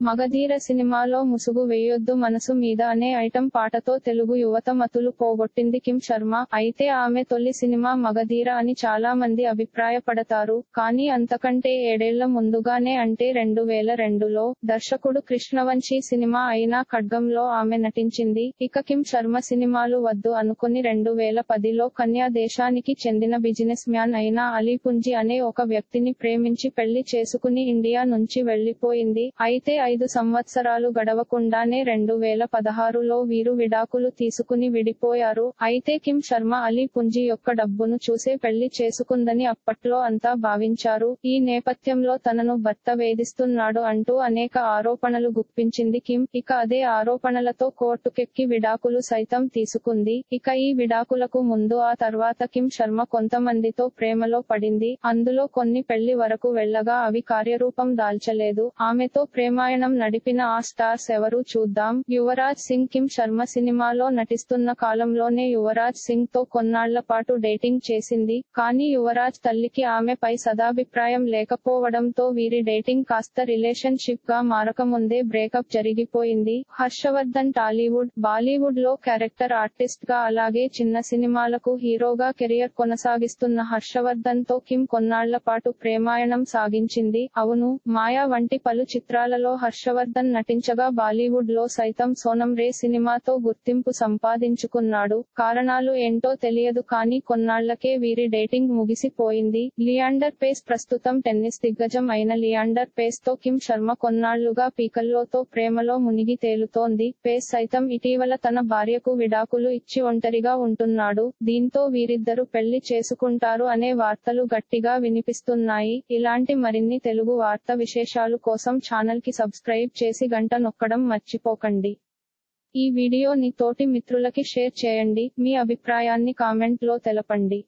మగధీర సినిమాలో ముసుగు వేయొద్దు మనసు మీద అనే ఐటెం పాటతో తెలుగు యువత మతులు పోగొట్టింది కిమ్ శర్మ. అయితే ఆమె తొలి సినిమా మగధీర అని చాలా మంది అభిప్రాయపడతారు. కానీ అంతకంటే ఏడేళ్ళ ముందుగానే అంటే రెండు వేల రెండులో దర్శకుడు కృష్ణవంశీ సినిమా అయిన ఖడ్గంలో ఆమె నటించింది. ఇక కిమ్ శర్మ సినిమాలు వద్దు అనుకుని రెండు వేల పదిలో కన్యా దేశానికి చెందిన బిజినెస్ మ్యాన్ అయిన అలీపుంజి అనే ఒక వ్యక్తిని ప్రేమించి పెళ్ళి చేసుకుని ఇండియా నుంచి వెళ్ళిపోయింది అయితే ఐదు సంవత్సరాలు గడవకుండానే రెండు వేల పదహారులో వీరు విడాకులు తీసుకుని విడిపోయారు. అయితే కిమ్ శర్మ అలీ పుంజి యొక్క డబ్బును చూసే పెళ్ళి చేసుకుందని అప్పట్లో అంతా భావించారు. ఈ నేపథ్యంలో తనను భర్త వేధిస్తున్నాడు అంటూ అనేక ఆరోపణలు గుప్పించింది కిమ్. ఇక అదే ఆరోపణలతో కోర్టుకెక్కి విడాకులు సైతం తీసుకుంది. ఇక ఈ విడాకులకు ముందు ఆ తర్వాత కిమ్ శర్మ కొంతమందితో ప్రేమలో పడింది. అందులో కొన్ని పెళ్ళి వరకు వెళ్ళగా అవి కార్యరూపం దాల్చలేదు. ఆమెతో ప్రేమాయణ నడిపిన ఆ స్టార్స్ ఎవరు చూద్దాం. యువరాజ్ సింగ్ కిమ్ శర్మ సినిమాలో నటిస్తున్న కాలంలోనే యువరాజ్ సింగ్తో కొన్నాళ్ళ పాటు డేటింగ్ చేసింది. కానీ యువరాజ్ తల్లికి ఆమెపై సదాభిప్రాయం లేకపోవడంతో వీరి డేటింగ్ కాస్త రిలేషన్షిప్గా మారకముందే బ్రేకప్ జరిగిపోయింది. హర్షవర్ధన్ టాలీవుడ్ బాలీవుడ్లో క్యారెక్టర్ ఆర్టిస్ట్గా అలాగే చిన్న సినిమాలకు హీరోగా కెరియర్ కొనసాగిస్తున్న హర్షవర్ధన్తో కిమ్ కొన్నాళ్ళ పాటు ప్రేమాయణం సాగించింది. అవును మాయా వంటి పలు చిత్రాలలో హర్షవర్ధన్ నటించగా బాలీవుడ్లో సైతం సోనం రే సినిమాతో గుర్తింపు సంపాదించుకున్నాడు. కారణాలు ఏంటో తెలియదు కానీ కొన్నాళ్ళకే వీరి డేటింగ్ ముగిసిపోయింది. లియాండర్ పేస్ ప్రస్తుతం టెన్నిస్ దిగ్గజం అయిన లియాండర్ పేస్తో కిమ్ శర్మ కొన్నాళ్ళుగా పీకల్లోతో ప్రేమలో మునిగి తేలుతోంది. పేస్ సైతం ఇటీవల తన భార్యకు విడాకులు ఇచ్చి ఒంటరిగా ఉంటున్నాడు. దీంతో వీరిద్దరు పెళ్ళి చేసుకుంటారు అనే వార్తలు గట్టిగా వినిపిస్తున్నాయి. ఇలాంటి మరిన్ని తెలుగు వార్త విశేషాలు కోసం ఛానల్కి సబ్స్క్రైబ్ చేసి గంట నొక్కడం మర్చిపోకండి. ఈ వీడియోని తోటి మిత్రులకి షేర్ చేయండి మీ అభిప్రాయాన్ని కామెంట్లో తెలపండి.